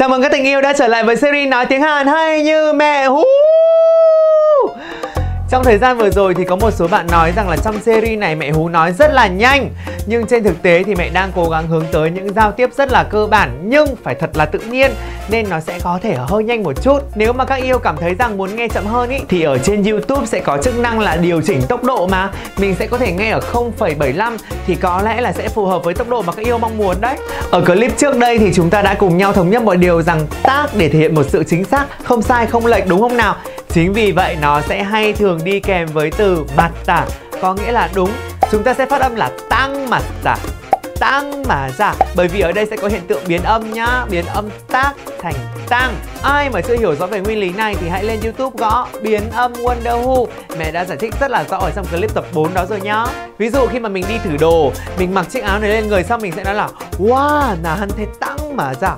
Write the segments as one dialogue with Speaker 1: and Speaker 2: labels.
Speaker 1: Chào mừng các tình yêu đã trở lại với series nói tiếng Hàn. Hay như mẹ hú trong thời gian vừa rồi thì có một số bạn nói rằng là trong series này mẹ Hú nói rất là nhanh. Nhưng trên thực tế thì mẹ đang cố gắng hướng tới những giao tiếp rất là cơ bản Nhưng phải thật là tự nhiên Nên nó sẽ có thể hơi nhanh một chút. Nếu mà các yêu cảm thấy rằng muốn nghe chậm hơn ý Thì ở trên Youtube sẽ có chức năng là điều chỉnh tốc độ mà. Mình sẽ có thể nghe ở 0,75 Thì có lẽ là sẽ phù hợp với tốc độ mà các yêu mong muốn đấy. Ở clip trước đây thì chúng ta đã cùng nhau thống nhất mọi điều rằng tác để thể hiện một sự chính xác Không sai không lệch đúng không nào? Chính vì vậy nó sẽ hay thường đi kèm với từ mặt tả Có nghĩa là đúng, Chúng ta sẽ phát âm là tăng mặt tả tăng mà giả, bởi vì ở đây sẽ có hiện tượng biến âm nhá. Biến âm tác thành tăng. Ai mà chưa hiểu rõ về nguyên lý này thì hãy lên youtube gõ biến âm wonder who. Mẹ đã giải thích rất là rõ ở trong clip tập 4 đó rồi nhá. Ví dụ khi mà mình đi thử đồ, mình mặc chiếc áo này lên người xong mình sẽ nói là, wow, là hắn thế tăng mà giả.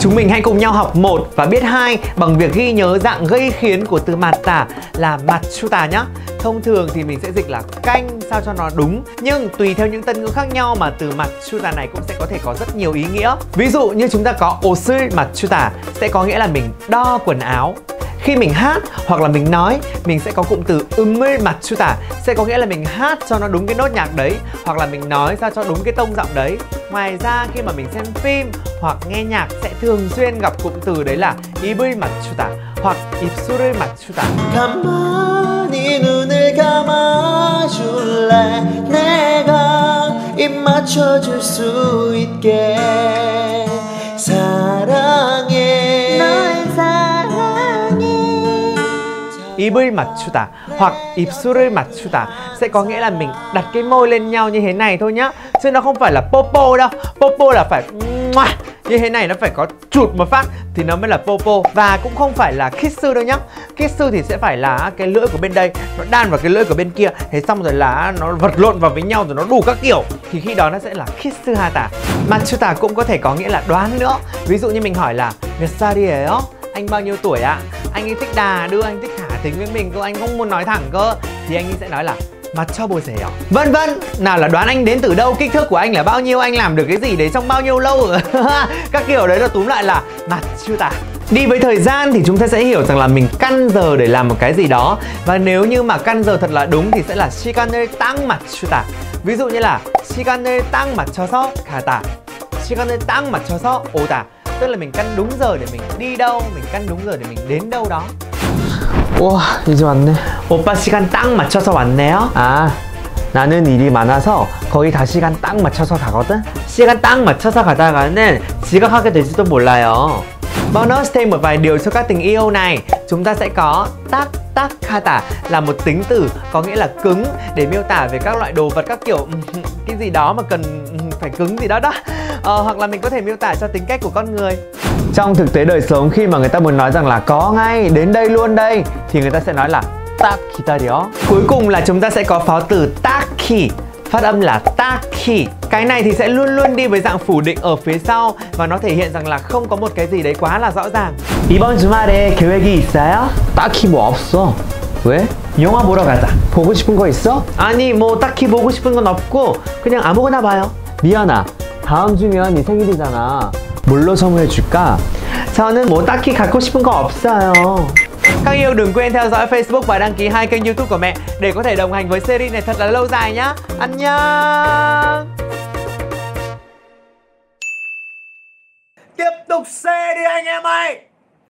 Speaker 1: Chúng mình hãy cùng nhau học một và biết hai bằng việc ghi nhớ dạng gây khiến của từ mặt tả là mặt chu tả nhá. Thông thường thì mình sẽ dịch là canh, sao cho nó đúng. Nhưng tùy theo những tân ngữ khác nhau mà từ mặt chu này cũng sẽ có thể có rất nhiều ý nghĩa. Ví dụ như chúng ta có ô sư mặt chu sẽ có nghĩa là mình đo quần áo khi mình hát hoặc là mình nói mình sẽ có cụm từ 음을 맞추다 sẽ có nghĩa là mình hát cho nó đúng cái nốt nhạc đấy hoặc là mình nói sao cho đúng cái tông giọng đấy ngoài ra khi mà mình xem phim hoặc nghe nhạc sẽ thường xuyên gặp cụm từ đấy là 입을 맞추다 hoặc 입술을 맞추다 가만히 눈을 감아줄래 내가 입 맞춰줄 수 있게 사 입을 맞추다 hoặc 입술을 맞추다 sẽ có nghĩa là mình đặt cái môi lên nhau như thế này thôi nhá chứ nó không phải là popo đâu popo là phải như thế này nó phải có chụt một phát thì nó mới là popo và cũng không phải là kiss đâu nhá kiss thì sẽ phải là cái lưỡi của bên đây nó đan vào cái lưỡi của bên kia thế xong rồi là nó vật lộn vào với nhau rồi nó đủ các kiểu thì khi đó nó sẽ là kiss hata machuta cũng có thể có nghĩa là đoán nữa ví dụ như mình hỏi là몇 살이에요? anh bao nhiêu tuổi ạ? Anh ấy thích đà đưa, anh thích thả tính với mình cơ anh không muốn nói thẳng cơ. Thì anh sẽ nói là mặt cho bồi rẻ à? vân vân. Nào là đoán anh đến từ đâu kích thước của anh là bao nhiêu anh làm được cái gì đấy trong bao nhiêu lâu? Các kiểu đấy là túm lại là mặt chưa tả. Đi với thời gian thì chúng ta sẽ hiểu rằng là mình căn giờ để làm một cái gì đó. Và nếu như mà căn giờ thật là đúng thì sẽ là shikane tăng mặt chưa tả. Ví dụ như là shikane tăng mặt cho so tả. Shikane tăng mặt cho so tả. Tức là mình căn đúng giờ để mình đi đâu, mình căn đúng giờ để mình đến đâu đó.
Speaker 2: 와 이제 왔네
Speaker 1: 오빠 시간 딱 맞춰서 왔네요
Speaker 2: 아 나는 일이 많아서 거의 다 시간 딱 맞춰서 가거든
Speaker 1: 시간 딱 맞춰서 가다가는 지각하게 될지도 몰라요 Bonus thêm một vài điều cho các tình yêu này Chúng ta sẽ có tác tác hata là một tính từ có nghĩa là cứng để miêu tả về các loại đồ vật các kiểu cái gì đó mà cần phải cứng gì đó đó ờ, hoặc là mình có thể miêu tả cho tính cách của con người
Speaker 2: trong thực tế đời sống khi mà người ta muốn nói rằng là có ngay đến đây luôn đây thì người ta sẽ nói là tác 기다려
Speaker 1: cuối cùng là chúng ta sẽ có phó từ taki phát âm là taki cái này thì sẽ luôn luôn đi với dạng phủ định ở phía sau và nó thể hiện rằng là không có một cái gì đấy quá là rõ ràng
Speaker 2: 이번 주말에 계획이 있어요? 딱히 뭐 없어 왜? 영화 보러 가자 보고 싶은 거 있어?
Speaker 1: 아니 뭐 딱히 보고 싶은 건 없고 그냥 아무거나 봐요
Speaker 2: 미연아 다음 주면 네 생일이잖아 뭘로 선물해 줄까?
Speaker 1: 저는 뭐 딱히 갖고 싶은 거 없어요 các yêu đừng quên theo dõi Facebook và đăng ký hai kênh YouTube của mẹ để có thể đồng hành với series này thật là lâu dài nhá. Ăn nhá. Tiếp tục xe đi anh em ơi.